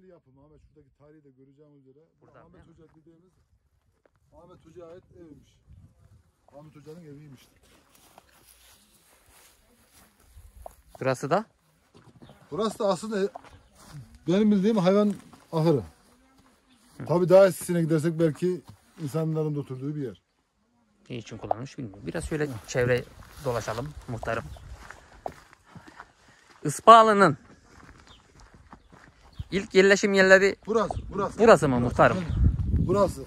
1950 yapımı Ahmet şuradaki tarihi de göreceğimiz üzere. Bu Buradan Ahmet? Hoca dediğimiz Ahmet Hoca'ya ait evmiş. Ahmet Hoca'nın eviymiş. Burası da Burası da aslında benim bildiğim hayvan ahırı. Tabii daha eskisine gidersek belki insanların da oturduğu bir yer. ne için kullanılmış bilmiyorum. Biraz şöyle çevre dolaşalım muhtarım. Ispağlı'nın ilk yerleşim yerleri Burası, burası. burası mı muhtarım? Burası.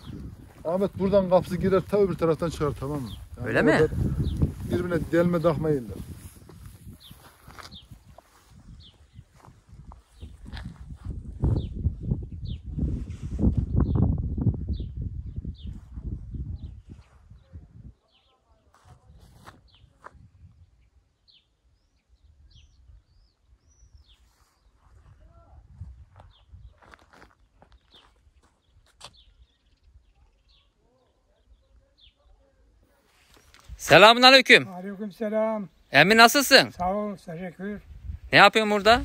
Ahmet buradan kapısı girer ta öbür taraftan çıkar tamam mı? Yani Öyle mi? Birbirine delme takmayırlar. Selamun aleyküm. Aleykümselam. Emmi nasılsın? Sağ ol, teşekkür. Ne yapıyorsun burada?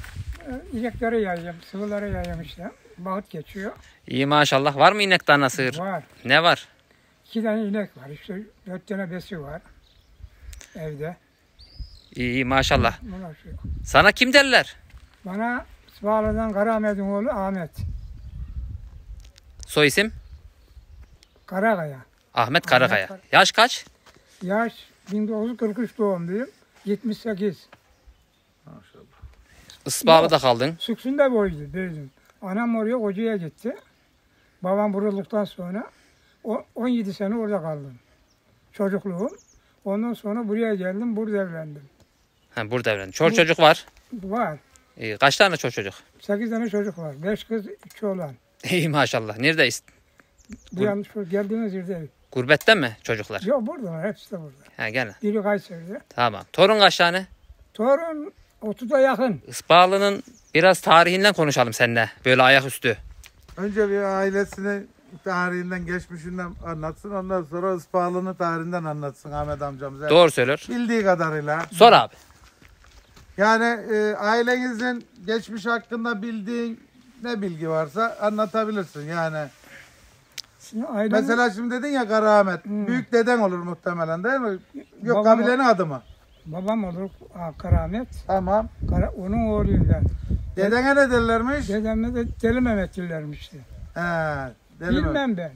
Ee, İnekleri yayayım, sıvıları yayayım işte. Bağıt geçiyor. İyi maşallah. Var mı inek dana sığır? Var. Ne var? İki tane inek var. İşte dört tane besi var. Evde. İyi, iyi maşallah. Bunlar şu. Sana kim derler? Bana Sıvağlı'dan Karaahmet'in oğlu Ahmet. Soy isim? Karakaya. Ahmet Karakaya. Kar- Yaş kaç? Yaş 1943 doğumluyum. 78. Ispağlı'da kaldın. Süksünde boydu, büyüdüm. Anam oraya kocaya gitti. Babam vurulduktan sonra o- 17 sene orada kaldım. Çocukluğum. Ondan sonra buraya geldim, burada evlendim. Ha, burada evlendin. Çor çocuk var. Var. İyi, kaç tane çor çocuk? 8 tane çocuk var. 5 kız, 2 oğlan. İyi maşallah. Neredeyiz? Bu yanlış geldiğiniz yerde. Gurbette mi çocuklar? Yok burada, hepsi de burada. Ha gene. Biri Kayseri'de. Tamam. Torun kaç tane? Torun 30'a yakın. Ispağlı'nın biraz tarihinden konuşalım seninle. Böyle ayaküstü. Önce bir ailesini tarihinden, geçmişinden anlatsın. Ondan sonra Ispahalı'nın tarihinden anlatsın Ahmet amcamız. Evet. Doğru söylüyor. Bildiği kadarıyla. Sor abi. Yani e, ailenizin geçmiş hakkında bildiğin ne bilgi varsa anlatabilirsin. Yani Şimdi ailem, mesela şimdi dedin ya Karaahmet. Hmm. Büyük deden olur muhtemelen değil mi? Yok Babam- kabilenin adı mı? babam olur ha, Karamet. Tamam. Kara, onun oğluyum ben. Dedene ne derlermiş? Dedemle de Deli Mehmet dillermişti. He, deli? Bilmem ben.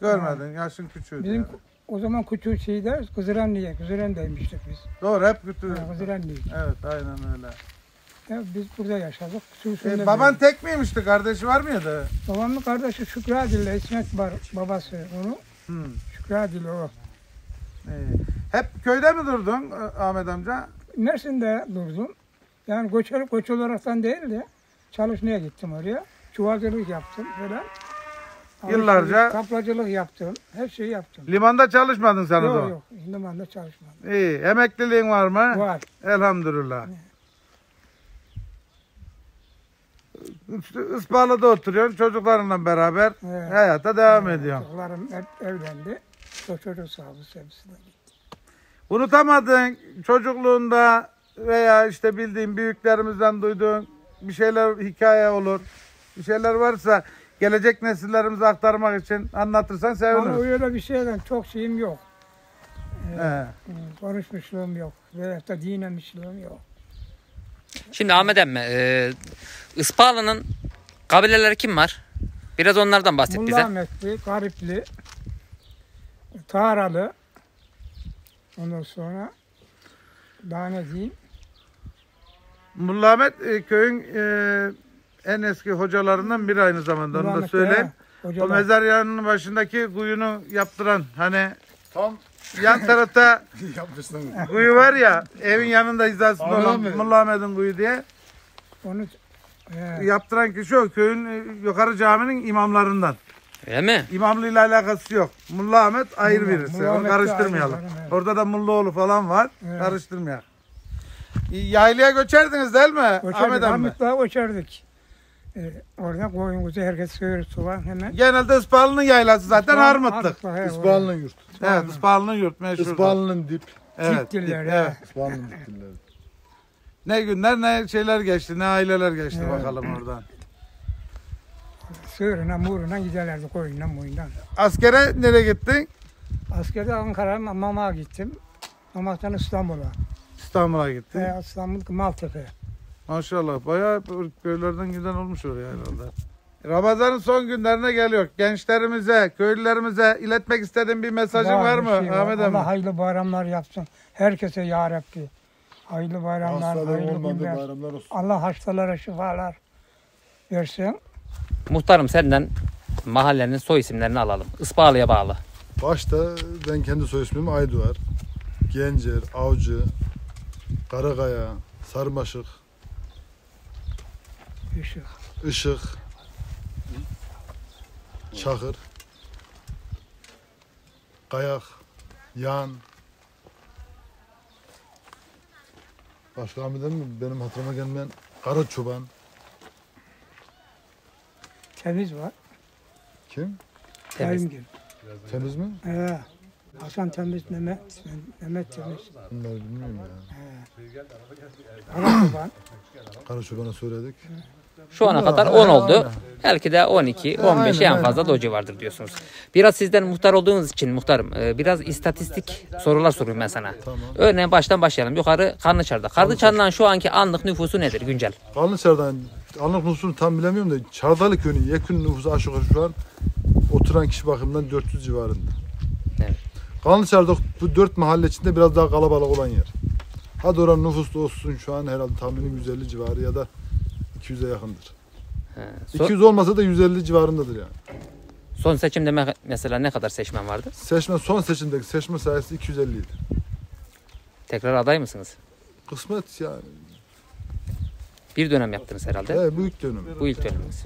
Görmedin. Yaşın küçüğüydü. Bizim yani. o zaman küçük şeyde Kızırenli'ye, Kızıren'deymiştik biz. Doğru hep küçük. Ha, Kızırenliydik. Evet aynen öyle. Ya biz burada yaşadık. E, baban tek miymişti? Kardeşi var mıydı? Babamın kardeşi Şükrü Adil'le İsmet var babası onu. Hmm. Şükrü Adil o. İyi. Hep köyde mi durdun e, Ahmet amca? Mersin'de durdum. Yani göçer, göç olaraktan değil de çalışmaya gittim oraya. Çuvalcılık yaptım falan. Yıllarca- Kaplacılık yaptım. Her şeyi yaptım. Limanda çalışmadın sen o Yok zaman. yok. Limanda çalışmadım. İyi. Emekliliğin var mı? Var. Elhamdülillah. İşte Isparta'da oturuyorsun çocuklarınla beraber Evet. hayata devam ediyorsun. Çocuklarım hep evlendi. O çocuk sağlığı hepsi de gitti. Unutamadığın çocukluğunda veya işte bildiğin büyüklerimizden duyduğun bir şeyler hikaye olur. Bir şeyler varsa gelecek nesillerimize aktarmak için anlatırsan Ama seviniriz. öyle bir şeyden çok şeyim yok. He. Hı, Konuşmuşluğum yok. Veyahut da dinlemişliğim yok. Şimdi Ahmet emmi, e, Ispağlı'nın kabileleri kim var? Biraz onlardan bahset Mulla bize. Ahmetli, Garipli, Taralı. Ondan sonra daha ne diyeyim? Mulla Ahmet e, köyün e, en eski hocalarından biri aynı zamanda onu da Mulla söyleyeyim. Ahmet, he, O hocalar. mezar yanının başındaki kuyunu yaptıran hani Tam yan tarafta yapmışsın. kuyu var ya evin yanında hizasında Ahmet olan? Mulla Ahmet'in kuyu diye Onu he, yaptıran kişi o köyün e, yukarı caminin imamlarından. Öyle mi? İmamlığıyla alakası yok. Mulla Ahmet ayrı Mulla- birisi. Mulla Onu Ahmet de karıştırmayalım. ayrı, evet. Orada da Mullaoğlu falan var. Evet. Karıştırmayalım. Yaylaya göçerdiniz değil mi? Ahmet emmi. Ahmet Dağı koçerdik. Ee, orada koyun kuzu herkes sığır soğan hemen. Genelde Ispahalı'nın yaylası zaten Armut'luk. Armutlu, he, orada. Ispahalı'nın yurt. Evet Ispahalı'nın yurt meşhur. Ispahalı'nın dip. Evet. Dip, he. evet. Ispahalı'nın dipleri. Ne günler ne şeyler geçti ne aileler geçti Evet. bakalım oradan. Sığırına, muğruna giderlerdi koyundan boyundan. Askere nereye gittin? Askerde Ankara'ya Mamak'a gittim. Mamak'tan İstanbul'a. İstanbul'a gittin. E, İstanbul Maltepe. Maşallah bayağı köylerden giden olmuş oraya herhalde. Ramazan'ın son günlerine geliyor. Gençlerimize, köylülerimize iletmek istediğin bir mesajın var, mı bir şey var. Ahmet Allah hayırlı bayramlar yapsın. Herkese ya Rabbi. Hayırlı bayramlar, Hastalığı hayırlı olmadı günler. bayramlar olsun. Allah hastalara şifalar versin. Muhtarım senden mahallenin soy isimlerini alalım. Ispağlı'ya bağlı. Başta ben kendi soy ismim Ayduvar. Gencer, Avcı, Karakaya, Sarmaşık, Işık. Işık, Çakır, Kayak, Yan. Başka Ahmet'den mi? Benim hatırıma gelmeyen Kara Çoban. Temiz var. Kim? Temiz. Temiz. Mi? He. Hasan Temiz, Mehmet, Mehmet Temiz. Bunları bilmiyorum ya. Karakoban. Kara Çoban'a söyledik. Şu ana kadar ha, 10 oldu. Belki de 12, Ha, 15 aynen, en fazla da o civardır diyorsunuz. Biraz sizden muhtar olduğunuz için muhtarım e, biraz istatistik sorular sorayım ben sana. Tamam. Örneğin baştan başlayalım. Yukarı Karnıçar'da. Karnıçar'dan şu anki anlık nüfusu nedir güncel? Kalınçar'dan anlık nüfusunu tam bilemiyorum da Çardalı köyünün yakın nüfusu aşağı yukarı şu an oturan kişi bakımından 400 civarında. Evet. Kalınçar'da bu dört mahalle içinde biraz daha kalabalık olan yer. Hadi oranın nüfusu olsun şu an herhalde tahminim 150 civarı ya da 200'e yakındır. He, so- 200 olmasa da 150 civarındadır yani. son seçimde me- mesela ne kadar seçmen vardı? Seçme son seçimdeki seçme sayısı 250 idi. Tekrar aday mısınız? Kısmet yani. Bir dönem yaptınız herhalde. Evet, büyük dönüm. Bu ilk döneminiz.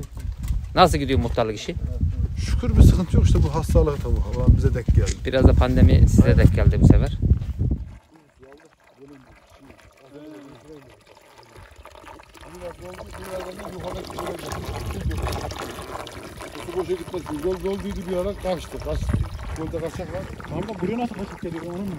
Nasıl gidiyor muhtarlık işi? Şükür bir sıkıntı yok işte bu hastalık tabii. Allah bize denk geldi. Biraz da pandemi size denk geldi bu sefer. Boşa gitmez. Yol dolduydu bir ara kaçtı. Kaç, yolda kaçak var. Kanka buraya nasıl kaçıp geliyor onun mu?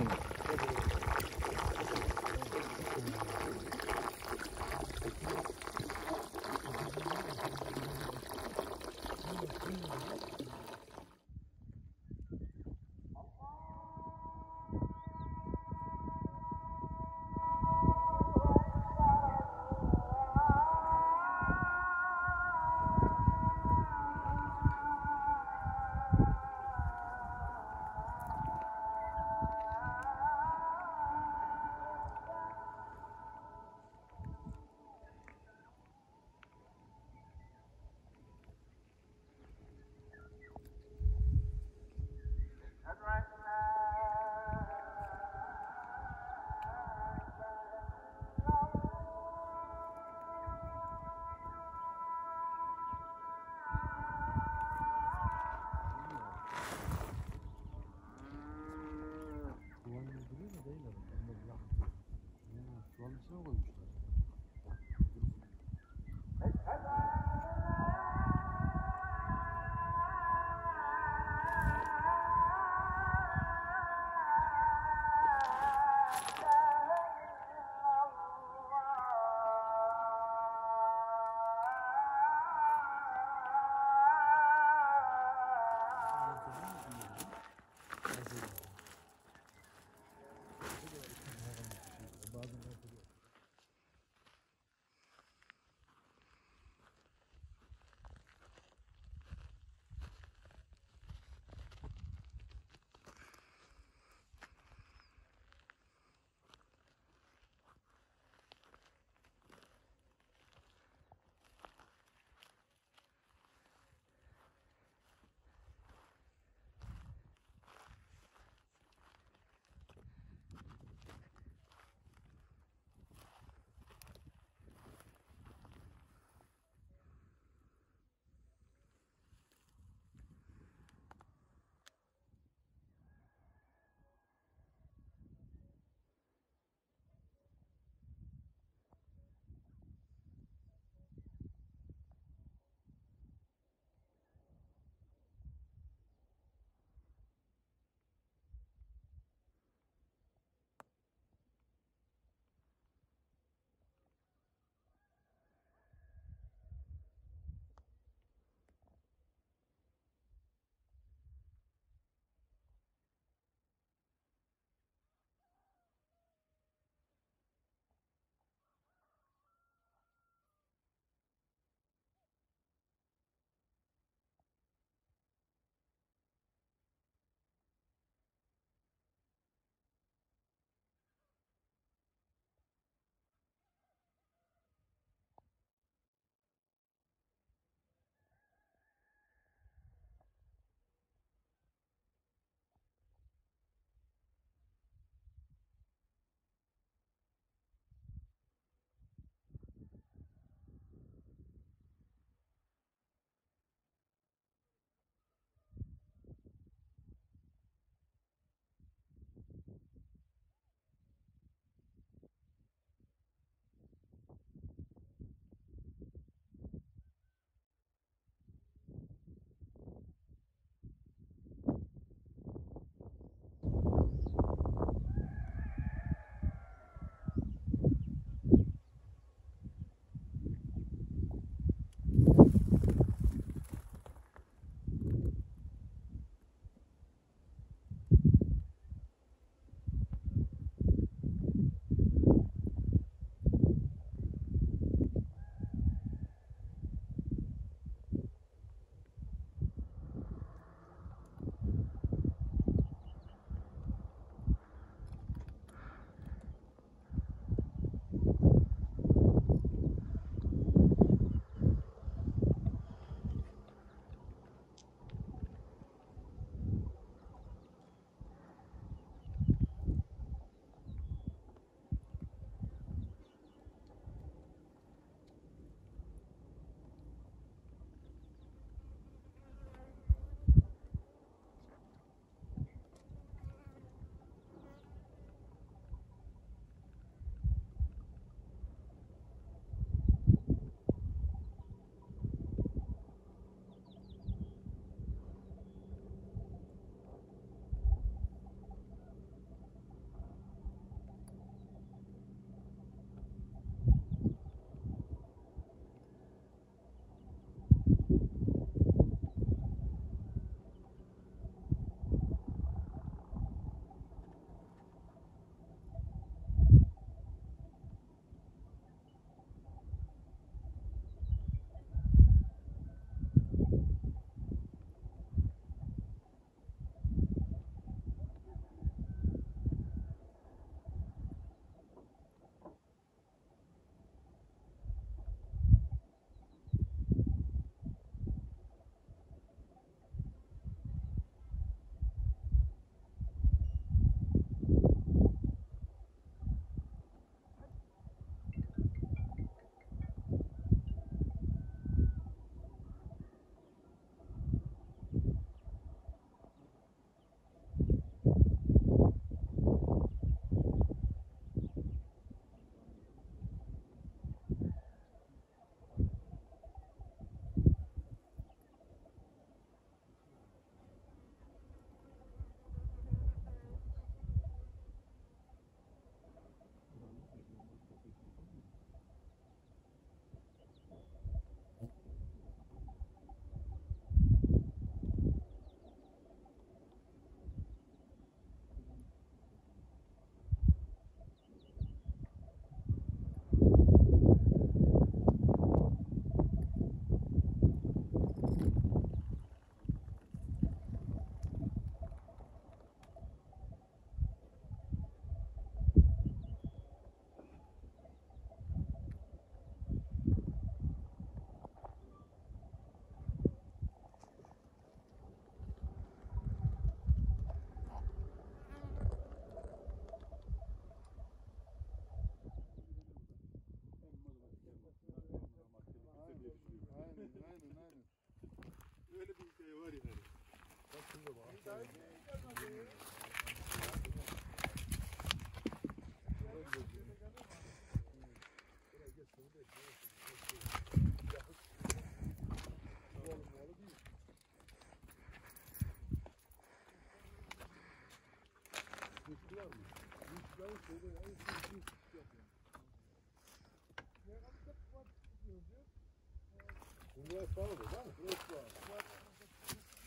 Buraya sağ olun, değil mi? Buraya sağ olun.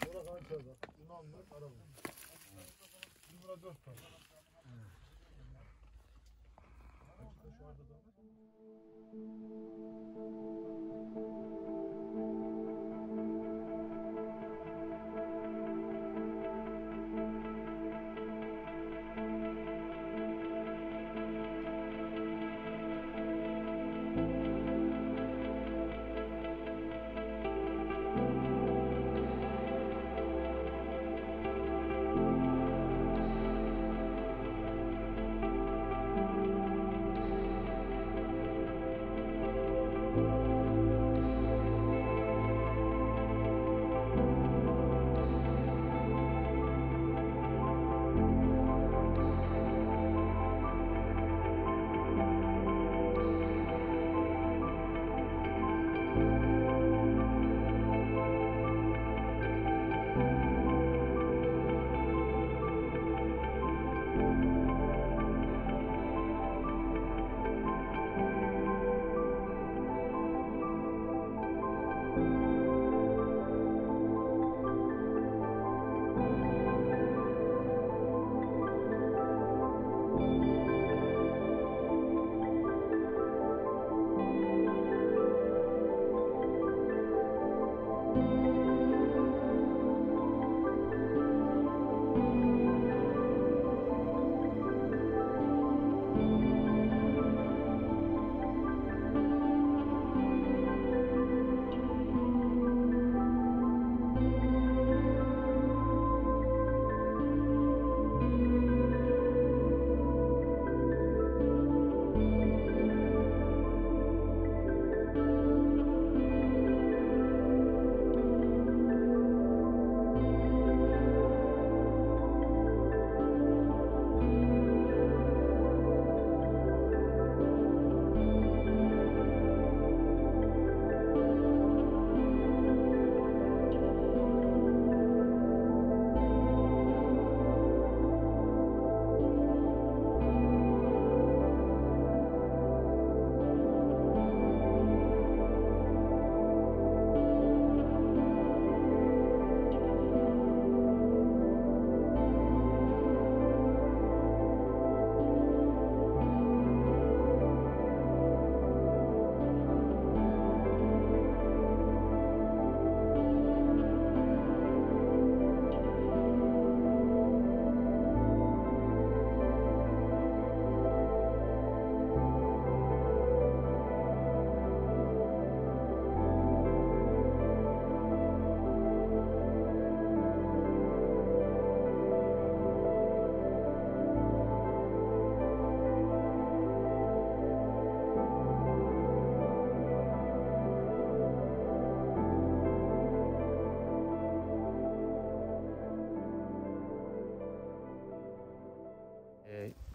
Buraya sağ olun anlar aralım. Numara 4 var.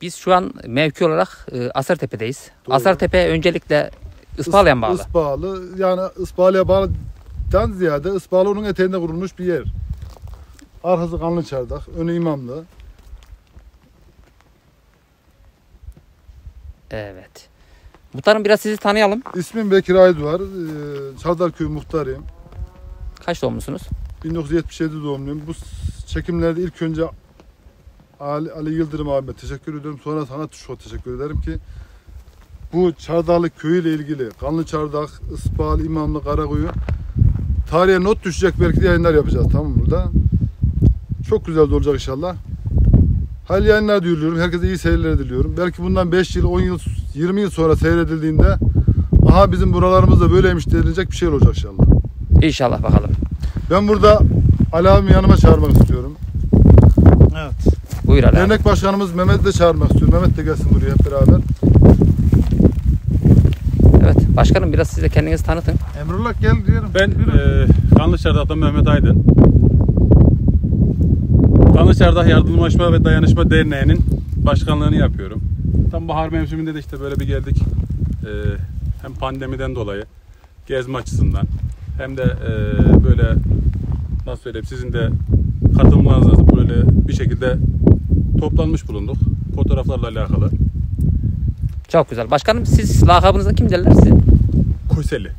Biz şu an mevki olarak e, Asartepe'deyiz. Asartepe öncelikle Ispahalı'ya bağlı. Ispahalı yani Ispahalı'ya bağlıdan ziyade Ispahalı onun eteğinde kurulmuş bir yer. Arkası kanlı çardak, önü imamlı. Evet. Muhtarım biraz sizi tanıyalım. İsmim Bekir Aydoğar. Ee, Çavdarköy muhtarıyım. Kaç doğumlusunuz? 1977 doğumluyum. Bu çekimlerde ilk önce Ali, Ali Yıldırım abime teşekkür ediyorum. Sonra sana çok teşekkür ederim ki bu Çardaklı köyü ile ilgili Kanlı Çardak, Ispahalı, İmamlı, Karakuyu tarihe not düşecek belki de yayınlar yapacağız tamam burada. Çok güzel de olacak inşallah. Hayırlı yayınlar diliyorum. Herkese iyi seyirler diliyorum. Belki bundan 5 yıl, 10 yıl, 20 yıl sonra seyredildiğinde aha bizim buralarımızda böyleymiş denilecek bir şey olacak inşallah. İnşallah bakalım. Ben burada Ali abimi yanıma çağırmak istiyorum. Evet. Buyur Ali abi. Dernek başkanımız Mehmet'i de çağırmak istiyorum. Mehmet de gelsin buraya hep beraber. Evet. Başkanım biraz siz de kendinizi tanıtın. Emrullah gel diyorum. Ben e, Kanlı Çardak'tan Mehmet Aydın. Kanlıçar'da Yardımlaşma ve Dayanışma Derneği'nin başkanlığını yapıyorum. Tam bahar mevsiminde de işte böyle bir geldik. Ee, hem pandemiden dolayı gezme açısından hem de e, böyle nasıl söyleyeyim sizin de katılmanızla böyle bir şekilde toplanmış bulunduk. Fotoğraflarla alakalı. Çok güzel. Başkanım siz lakabınızda kim derler size? Köseli.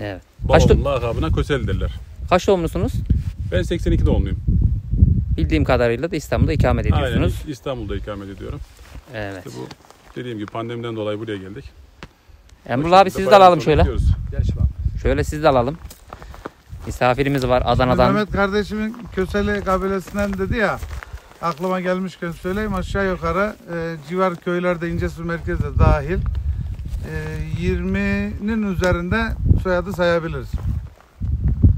Evet. Kaç, Babamın lakabına Köseli derler. kaç doğumlusunuz? Ben 82 doğumluyum. Bildiğim kadarıyla da İstanbul'da ikamet ediyorsunuz. Aynen İstanbul'da ikamet ediyorum. Evet. İşte bu dediğim gibi pandemiden dolayı buraya geldik. Emrullah abi sizi de alalım şöyle. gidiyoruz. Şöyle sizi de alalım. Misafirimiz var Adana'dan. Mehmet kardeşimin Kösele kabilesinden dedi ya. Aklıma gelmişken söyleyeyim aşağı yukarı e, civar köylerde İncesu merkezi dahil e, 20'nin üzerinde soyadı sayabiliriz.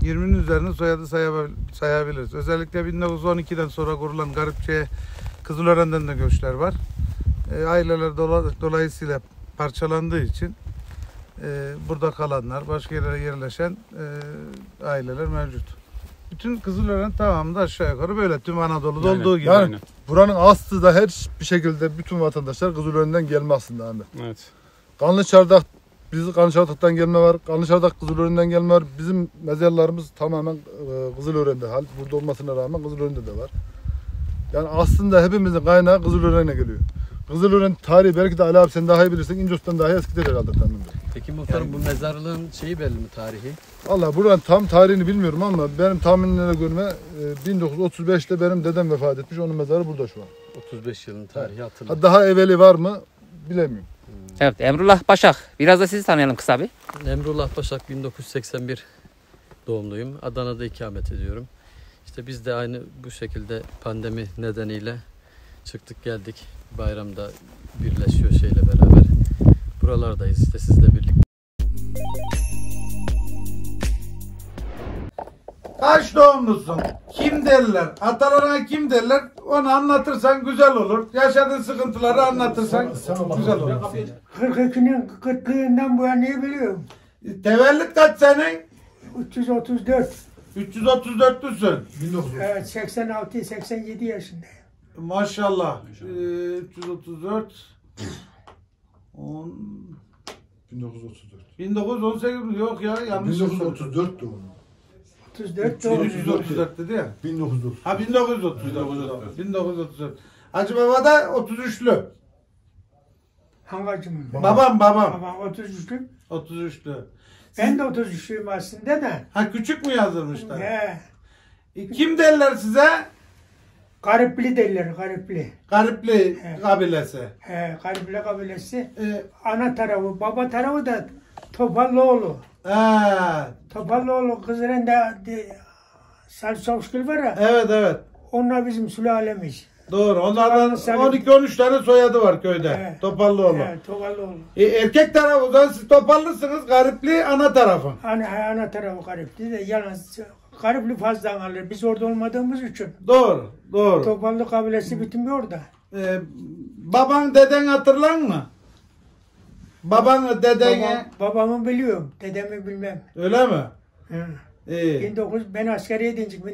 20'nin üzerinde soyadı sayabil- sayabiliriz. Özellikle 1912'den sonra kurulan Garipçe'ye Kızılören'den de göçler var. E, aileler dola- dolayısıyla parçalandığı için e, burada kalanlar, başka yerlere yerleşen e, aileler mevcut. Bütün Kızılören tamamında aşağı yukarı böyle tüm Anadolu'da Aynen. olduğu gibi. Yani Aynen. buranın aslı da her bir şekilde bütün vatandaşlar Kızılören'den gelme aslında Ahmet. Evet. Kanlıçardak biz Kanlıçardak'tan gelme var. Kanlıçardak Kızılören'den gelme var. Bizim mezarlarımız tamamen e, Kızılören'de. Hal burada olmasına rağmen Kızılören'de de var. Yani aslında hepimizin kaynağı Kızılören'e geliyor. Kızılören tarihi belki de Ali abi sen daha iyi bilirsin. İncos'tan daha eskidir herhalde tahminimce. Peki muhtarım bu mezarlığın şeyi belli mi tarihi? Allah buranın tam tarihini bilmiyorum ama benim tahminlere göre e, 1935'te benim dedem vefat etmiş. Onun mezarı burada şu an. 35 yılın tarihi hatırlı. Ha, daha evveli var mı bilemiyorum. Evet Emrullah Başak. Biraz da sizi tanıyalım kısa bir. Emrullah Başak 1981 doğumluyum. Adana'da ikamet ediyorum. İşte biz de aynı bu şekilde pandemi nedeniyle çıktık geldik. Bayramda birleşiyor şeyle beraber. Buralardayız işte sizle birlikte. Kaç doğumlusun? Kim derler? Atalarına kim derler? Onu anlatırsan güzel olur. Yaşadığın sıkıntıları anlatırsan güzel olur. 42'nin kıtlığından bu yana biliyorum. Tevellüt kaç senin? 334. 334'lüsün. Evet 86 87 yaşındayım. Maşallah. Ee, 334 10 1934. 1918 yok ya yanlış. 1934 doğumlu. 34 doğumluyum. 1334 dedi ya. 1930. Ha 1934. 1934. Hacı Baba da 33'lü. Hangi acımın? Babam babam. Babam 33'lü. 33'lü. Ben de 33'lüyüm aslında da. Ha küçük mü yazdırmışlar? He. E, Kim derler size? Garipli derler garipli. Garipli He. kabilesi. He, garipli kabilesi. Ee, Ana tarafı, baba tarafı da Topallıoğlu. ha, Topallıoğlu de, Salih Çavuşgül var ya. evet evet. Onlar bizim sülalemiz. Doğru. Onlardan Sen- 12-13 tane soyadı var köyde. He. Topallıoğlu. He, Topallıoğlu. E, erkek tarafı zaman siz Topallısınız. Garipli ana tarafı. Ana, ana tarafı garipli de yalnız garipli fazla alır. Biz orada olmadığımız için. Doğru. Doğru. Topallı kabilesi bir orada. Ee, baban deden hatırlar mı? Babanı dedeni Babam, babamı biliyorum. Dedemi bilmem. öyle mi? Hı. İyi. 19, ben askeriye dinçik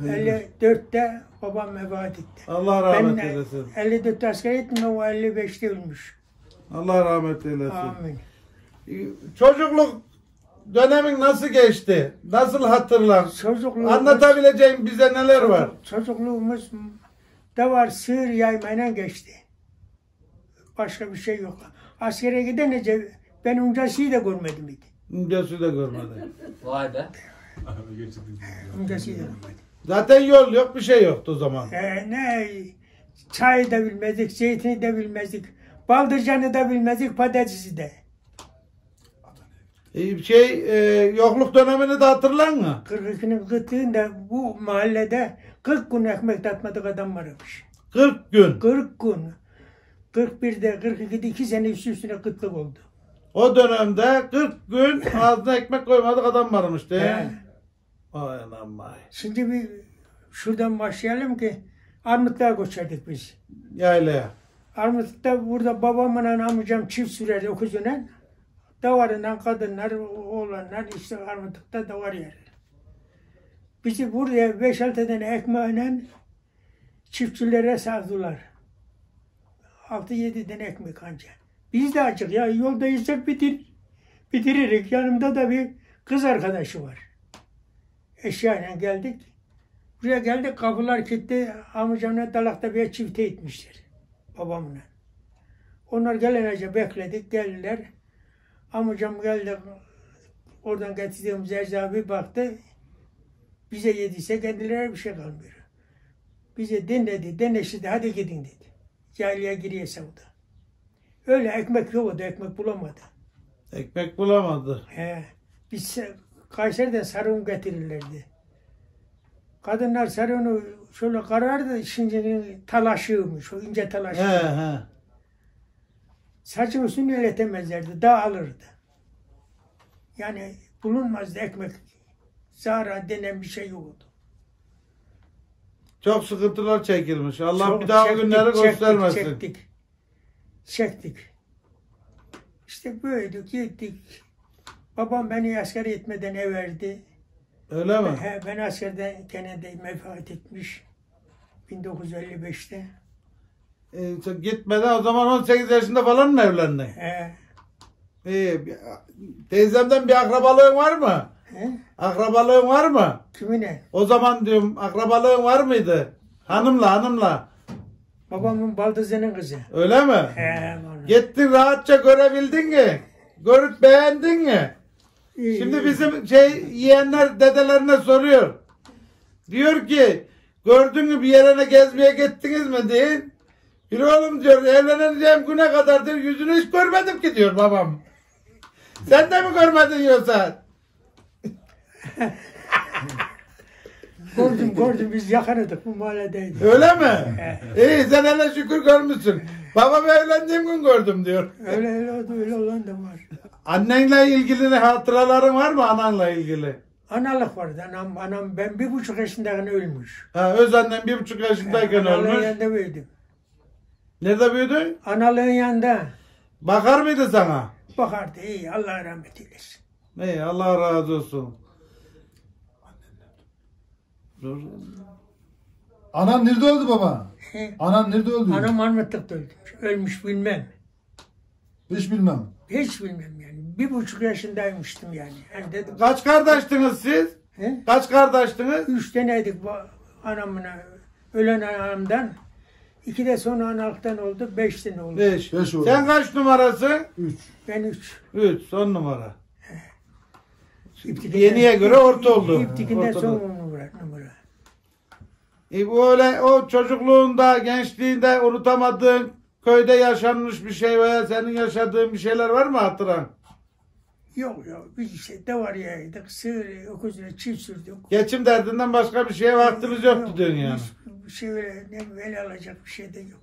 1954'te babam vefat etti. Allah rahmet Ben eylesin. 54'te askeriye gittim o 55'te ölmüş. Allah rahmet eylesin. Amin. Çocukluk dönemin nasıl geçti? Nasıl hatırlar? Çocukluğumuz, Anlatabileceğin bize neler var? çocukluğumuz da var sığır yaymayla geçti. Başka bir şey yok. Askere gidince ben öncesiyi de görmedim hiç. Gözü de görmedi. Vay be. Öncesiyi de görmedim. Zaten yol yok bir şey yoktu o zaman. Ee, ne çay da bilmezdik, zeytini de bilmezdik. Baldırcanı da bilmezdik, patatesi de. Ee, Şey e, yokluk dönemini de hatırlar mı? 42'nin kıtığında bu mahallede 40 gün ekmek tatmadık adam varmış. 40 gün. 40 gün. 41'de 42'de 2 sene üst üstüne kıtlık oldu. O dönemde 40 gün ağzına ekmek koymadık adam varmış değil mi? Vay anam vay. Şimdi bir şuradan başlayalım ki Armutluğa göçerdik biz. Yaylaya. Armutlu'da burada babamla amcam çift sürerdi okuzuna. Davarından kadınlar, oğlanlar işte Armutlu'da davar yer. Bizi buraya 5-6 tane ekmeğiyle çiftçilere sardılar. 6-7 tane ekmek anca. Biz de açık ya yolda yiyecek bitir, bitiririk. Yanımda da bir kız arkadaşı var. Eşyayla geldik. Buraya geldik kapılar kilitli. Amcamla dalakta bir çifte gitmişler. Babamla. Onlar gelince bekledik. Geldiler. Amcam geldi. Oradan getirdiğimiz bir baktı. Bize yediyse kendilerine bir şey kalmıyor. Bize denedi, deneşti de hadi gidin dedi. Cahiliye giriyor savda. Öyle ekmek yok da ekmek bulamadı. Ekmek bulamadı. He. Biz se- Kayseri'den sarı un getirirlerdi. Kadınlar sarı unu şöyle karardı, şimdi talaşıymış, o ince talaşı. He he. Saçı üstünü iletemezlerdi, dağılırdı. Yani bulunmazdı ekmek. Zara denen bir şey yoktu. Çok sıkıntılar çekilmiş. Allah Çok bir daha çektik, günleri çektik, göstermesin. Çektik. Çektik. İşte böyle gittik. Babam beni asker etmeden ev verdi. Öyle mi? He, ben askerden Kennedy'de vefat etmiş. 1955'te. Ee, sen gitmeden o zaman 18 yaşında falan mı evlendin? He, bir- Teyzemden bir akrabalığın var mı? he. Akrabalığın var mı? Kiminle? O zaman diyorum akrabalığın var mıydı? Hanımla hanımla. Babamın baldızının kızı. Öyle mi? He, vallahi. Gittin rahatça görebildin mi? Görüp beğendin mi? İyi, Şimdi iyi. bizim şey yeğenler dedelerine soruyor. Diyor ki gördün mü bir yerine gezmeye gittiniz mi deyin. Bir oğlum diyor evleneceğim güne kadar diyor yüzünü hiç görmedim ki diyor babam. Sen de mi görmedin yoksa? Gördüm gördüm biz yakınıydık bu mahalledeydik. Öyle mi? İyi sen hele şükür görmüşsün. Babam evlendiğim gün gördüm diyor. Öyle öyle oldu öyle olan da var. Annenle ilgili ne hatıraların var mı ananla ilgili? Analık vardı anam anam ben bir buçuk yaşındayken ölmüş. Ha, öz annen bir buçuk yaşındayken Analığın ölmüş. yanında büyüdüm. Nerede büyüdün? Analığın yanında Bakar mıydı sana? bakardı iyi Allah rahmet eylesin. İyi Allah razı olsun. Dur. Anan nerede öldü baba? He. Anan nerede öldü? Anam Armutlık'ta ölmüş. Ölmüş bilmem. Hiç bilmem. Hiç bilmem yani. Bir buçuk yaşındaymıştım yani. yani dedim, Kaç kardeştiniz siz? he? Kaç kardeştiniz? Üç taneydik bu anamına. Ölen anamdan. İki de sonra analıktan oldu. Beş tane oldu. Beş. Beş oldu. Sen kaç numarasın? Üç. Ben üç. Üç. Son numara. İptikinden- Yeniye göre orta oldu. İptikinden son numara. numara. E böyle o çocukluğunda, gençliğinde unutamadığın köyde yaşanmış bir şey veya senin yaşadığın bir şeyler var mı hatıran? Yok yok. Biz işte davarıyaydık. Sığır, öküzle çift sürdük. Geçim derdinden başka bir şeye vaktimiz yoktu Yok, diyorsun yani. hiç Bir şey öyle, ne böyle alacak bir şey de yok.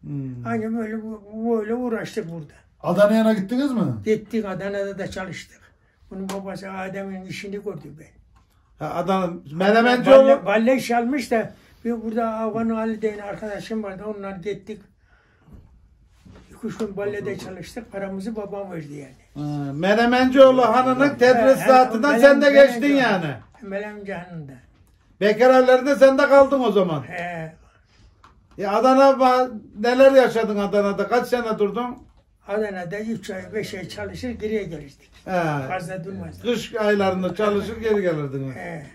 Hmm. Aynen böyle, bu- böyle uğraştık burada. Adana'ya gittiniz mi? Gittik Adana'da da çalıştık. Bunun babası Adem'in işini gördü ben. Ha, Adana, Menemencioğlu. Balle, balle iş almış da bir burada Afgan Ali diye arkadaşım vardı. Onlar gittik. Gün ballede çalıştık. Paramızı babam verdi yani. Ha, Menemencioğlu hanının tedris He, he, saatinden Melem- sen de geçtin yani. Melem Can'ında. Bekar evlerinde sen de kaldın o zaman. He, Ya Adana ba- neler yaşadın Adana'da? Kaç sene durdun? Adana'da üç ay, beş ay çalışır geriye gelirdik. He. Fazla durmazdık. Kış aylarında çalışır geri gelirdin. He.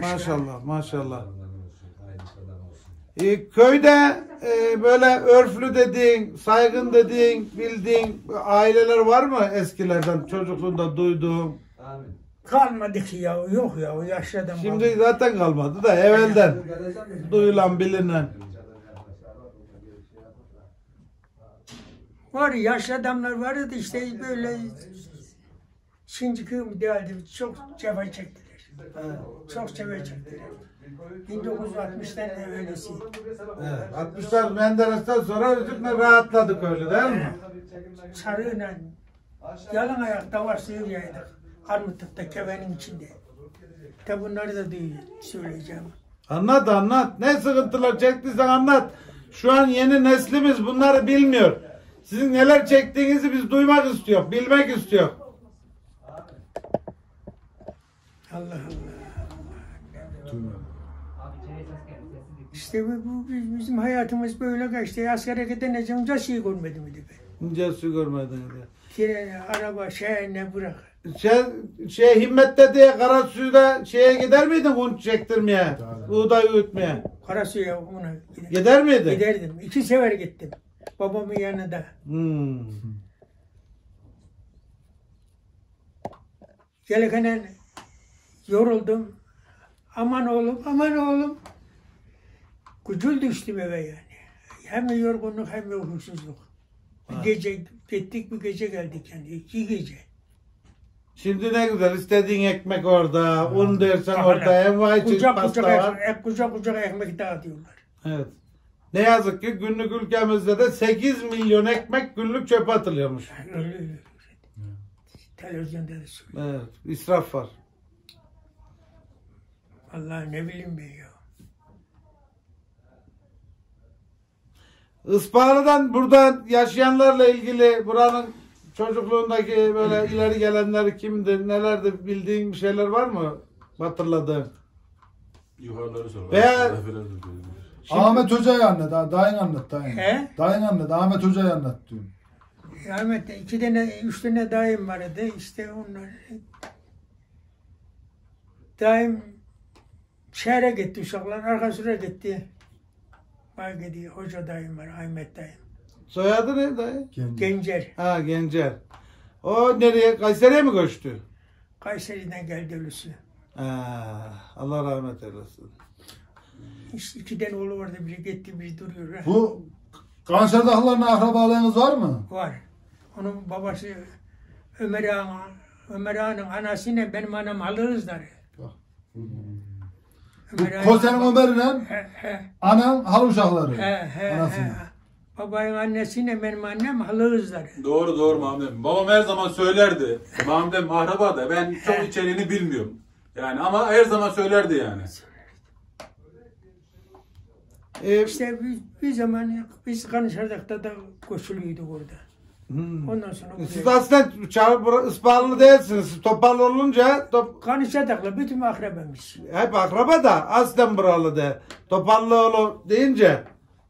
Maşallah maşallah. E, köyde e, böyle örflü dediğin, saygın dediğin, bildiğin aileler var mı eskilerden çocukluğunda duyduğun? Kalmadı ki ya. Yok ya. Yaşlı adam Şimdi kalmadı. zaten kalmadı da evvelden duyulan bilinen. Var yaşlı adamlar vardı işte böyle şimdiki değildi. Çok cefa çektiler. Çok cefa çektiler. 1960'tan da öylesi. Evet, 60'lar Menderes'ten sonra üzerine rahatladık öyle değil mi? Sarıyla yalan ayak davası yürüyorduk. Armutluk'ta kevenin içinde. Tabi bunları da duyuyor, söyleyeceğim. Anlat anlat. Ne sıkıntılar çektiysen anlat. Şu an yeni neslimiz bunları bilmiyor. Sizin neler çektiğinizi biz duymak istiyor, bilmek istiyor. Allah Allah. Duymuyorum. İşte bu, bu biz- bizim hayatımız böyle geçti. Askere gidince onca şey görmedim dedi ben. İnce su görmedin diye. Treni, araba, şey ne bırak. Şey, şey Himmet'te diye Karasu'da şeye gider miydin un çektirmeye? Buğday öğütmeye. Karasu'ya ona gider- Gider miydin? giderdim. İki sefer gittim. Babamın yanında. Hmm. Gelirken yoruldum. Aman oğlum, aman oğlum. Gücül düştüm eve yani. Hem yorgunluk hem de uykusuzluk. Bir gece gittik bir gece geldik yani. iki gece. Şimdi ne güzel istediğin ekmek orada, un dersen Bak orada, envai çeşit Kucak pasta kucak, var. ek, kucak kucak ekmek dağıtıyorlar. Evet. Ne yazık ki günlük ülkemizde de 8 milyon ekmek günlük çöpe atılıyormuş. Öyle öyle. Televizyonda da söylüyor. Evet, israf var. Vallahi ne bileyim ya. Isparta'dan buradan yaşayanlarla ilgili buranın çocukluğundaki böyle ileri gelenler kimdir, nelerdir bildiğin bir şeyler var mı? Hatırladığın. Yukarıları sor. Veya- Şimdi- Ahmet Hoca'yı anlat. ha, Dayın anlat. Dayın. He? Dayın anlat. Ahmet Hoca'yı anlat diyorum. Ahmet iki tane, üç tane dayım vardı. İşte onlar dayım şehre gitti uşaklar. Arkasına gitti. Bak gidiyor. Hoca dayım var. Ahmet dayım. Soyadı ne dayı? Gencer. Ha Gencer. O nereye? Kayseri'ye mi göçtü? Kayseri'den geldi ölüsü. Ha, Allah rahmet eylesin. İşte iki tane oğlu vardı. Biri gitti, biri duruyor. ha. Bu Kanşerdaklarla akrabalığınız var mı? Var. Onun babası Ömer Ağa'nın Ömer Ağa'nın anasıyla benim anam alırızlar. Bak. Ömer Kozen Ömer'le anan hal uşakları. He he Anasını. he. Babayın annesiyle benim annem halığızlar. Doğru doğru Mahmud'um. Babam her zaman söylerdi. Mahmud'um ahraba da ben çok içeriğini bilmiyorum. Yani ama her zaman söylerdi yani. Ee, İşte biz bir zaman biz Kanışardak'ta da koşuluyduk orada. Hmm. Ondan sonra Siz aslında çağ, bura- ısparlı değilsiniz. Siz Topallı olunca top, Kanışardak'la bütün akrabamız. hep akraba da aslen buralı de. Topallıoğlu deyince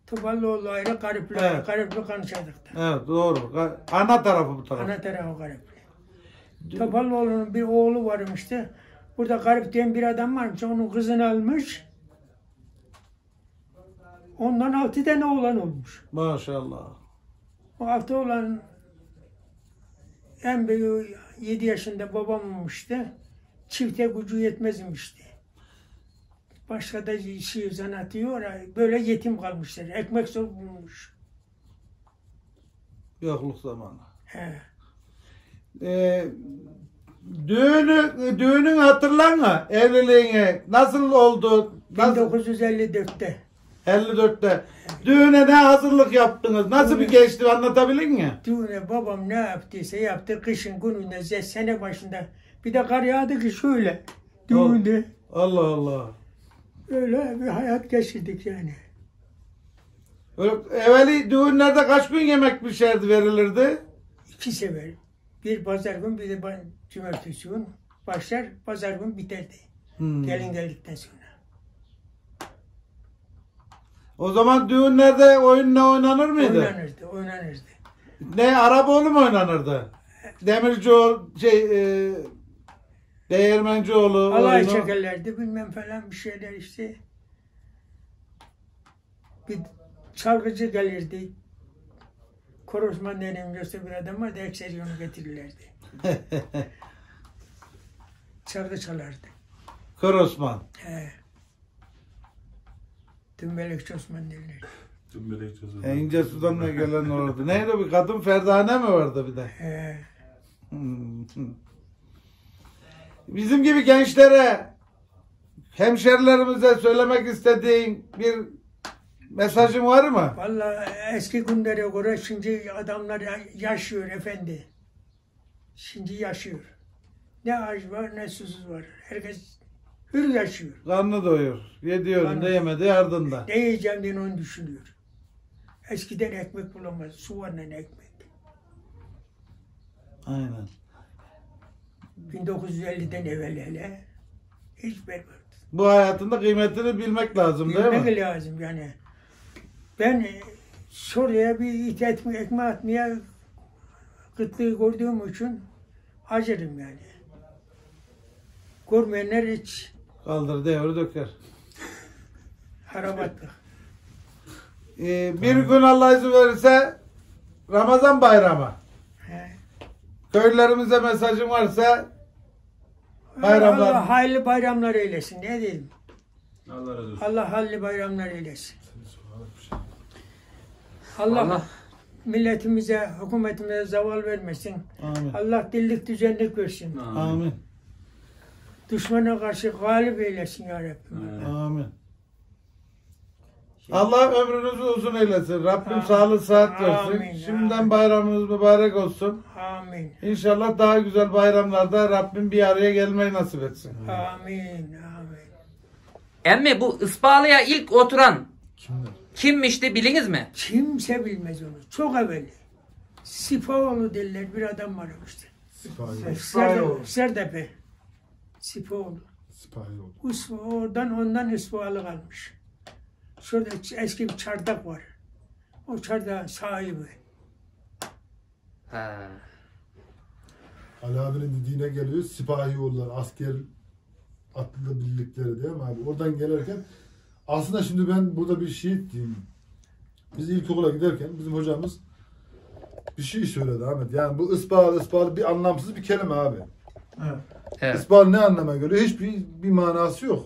Toballıoğlu ayrı, Garipli Evet. Garipli Kanışardak'ta. evet doğru. Ana tarafı bu taraf. Ana tarafı Garipli. Topallıoğlu'nun bir oğlu varmıştı. Burada Garip diyen bir adam varmış. Onun kızını almış. Ondan altı tane oğlan olmuş. Maşallah. O altı olan en büyüğü 7 yaşında babam olmuştu. Çifte gücü yetmezmişti. Başka da işi zanaatı yok. Böyle yetim kalmışlar. Ekmek zor bulmuş. Yokluk zamanı. He. Ee, düğünü, düğünün hatırlar mı? Evliliğini nasıl oldu? Nasıl? 1954'te. 54'te. Düğüne ne hazırlık yaptınız? Nasıl bir geçti anlatabilir mi? Düğüne babam ne yaptıysa yaptı. Kışın gününde sene başında. Bir de kar yağdı ki şöyle. Düğünde. Allah Allah. Öyle bir hayat geçirdik yani. Öyle, evveli düğünlerde kaç gün yemek pişerdi verilirdi? İki sefer. Bir pazar gün bir de cumartesi gün. Başlar pazar gün biterdi. Hmm. Gelin geldikten sonra. O zaman düğünlerde oyun ne oynanır mıydı? Oynanırdı, oynanırdı. Ne Araboğlu mu oynanırdı? Demircioğlu şey e, Değirmencioğlu Alay oyunu. çekerlerdi bilmem falan bir şeyler işte. Bir çalgıcı gelirdi. Korosman denen göster bir adam vardı, ekseri onu getirirlerdi. Çalgı çalardı. Kır Osman. He. Dümbelekçi Osman derlerdi. E, İnce sudan ne gelen orada. Neydi bir kadın Ferdane mi vardı bir de? He. Hmm. Bizim gibi gençlere hemşerilerimize söylemek istediğin bir mesajın var mı? Vallahi eski günlere göre şimdi adamlar ya- yaşıyor efendi. Şimdi yaşıyor. Ne aç var ne susuz var. Herkes hür yaşıyor. Karnı doyur. Yediyor Karnı- ne yemedi ardında. Ne yiyeceğim diye onu düşünüyor. Eskiden ekmek bulamaz. Su var ne ekmek. Aynen. 1950'den evvel hele Hiç vermedi. Bu hayatında kıymetini bilmek lazım değil Bilmek mi? lazım yani. Ben e, şuraya bir it etme, ekme atmaya kıtlığı gördüğüm için acırım yani. Görmeyenler hiç Kaldır devri döker. harabatlık. Ee, bir gün Allah izin verirse Ramazan bayramı. He. Köylülerimize mesajım varsa Bayramlar. Allah hayırlı bayramlar eylesin. Ne diyeyim? Allah razı olsun. Allah hayırlı bayramlar eylesin. Allah Allah milletimize, hükümetimize zeval vermesin. Amin. Allah dillik düzenlik versin. Amin. Düşmana karşı galip eylesin ya Rabbim. Amin. Allah ömrünüzü uzun eylesin. Rabbim sağlık sıhhat versin. Amin. Şimdiden bayramınız mübarek olsun. Amin. İnşallah daha güzel bayramlarda Rabbim bir araya gelmeyi nasip etsin. Amin. Amin. emmi bu ıspalıya ilk oturan Kimler? kimmişti biliniz mi? Kimse bilmez onu. Çok evvel. Sipaoğlu derler bir adam var işte. Sipahi, Serdepe. Sipaoğlu. sipahi oldu. Us, oradan ondan ispahalı kalmış. Şurada eski bir çardak var. O çardağın sahibi. Ha. Ali abinin dediğine geliyor. Sipahi yollar, asker atlı birlikleri değil mi abi? Oradan gelirken aslında şimdi ben burada bir şey diyeyim. Biz ilkokula giderken bizim hocamız bir şey söyledi Ahmet. Yani bu ıspahalı ıspahalı bir anlamsız bir kelime abi. Evet. İspahalı ne anlama geliyor? Hiçbir bir manası yok.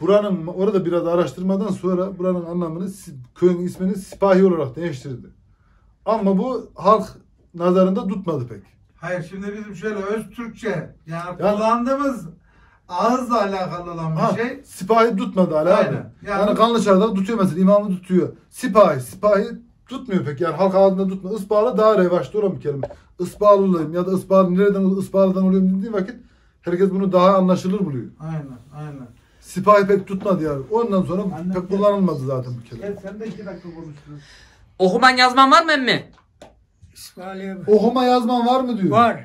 Buranın orada biraz araştırmadan sonra buranın anlamını köyün ismini sipahi olarak değiştirdi. Ama bu halk nazarında tutmadı pek. Hayır şimdi bizim şöyle öz Türkçe yani Ya- kullandığımız ağızla alakalı olan bir Ha, şey. sipahi tutmadı hala abi. Aynen. Yani, Yani- kanlı çardak tutuyor mesela imamı tutuyor. Sipahi, sipahi tutmuyor pek yani halk ağzında tutmuyor. Ispahalı daha revaçta olan bir kelime. Ispağlılıyım ya da ıspahalı nereden ıspahalıdan oluyorum dediği vakit herkes bunu daha anlaşılır buluyor. Aynen aynen. Sipahi pek tutmadı yani. Ondan sonra Annem- pek kullanılmadı zaten bu kelime. Gel sen de iki dakika konuşuruz. Okuman yazman var mı emmi? İsmail'e Okuma yazman var mı diyor. var.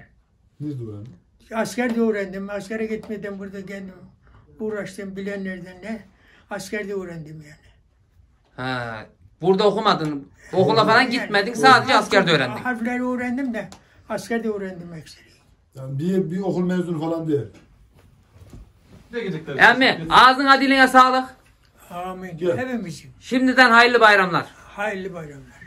Nerede öğrendin? Asker de öğrendim. Askere gitmeden burada kendim uğraştım bilenlerden ne. Askerde öğrendim yani. Ha. Burada okumadın. Okula falan gitmedin. Sadece askerde öğrendin. Harfleri öğrendim de askerde öğrendim ekseri. Yani bir, bir okul mezunu falan değil. Emmi ağzına diline sağlık. Amin. Gel. Hepimizin Şimdiden hayırlı bayramlar. hayırlı bayramlar.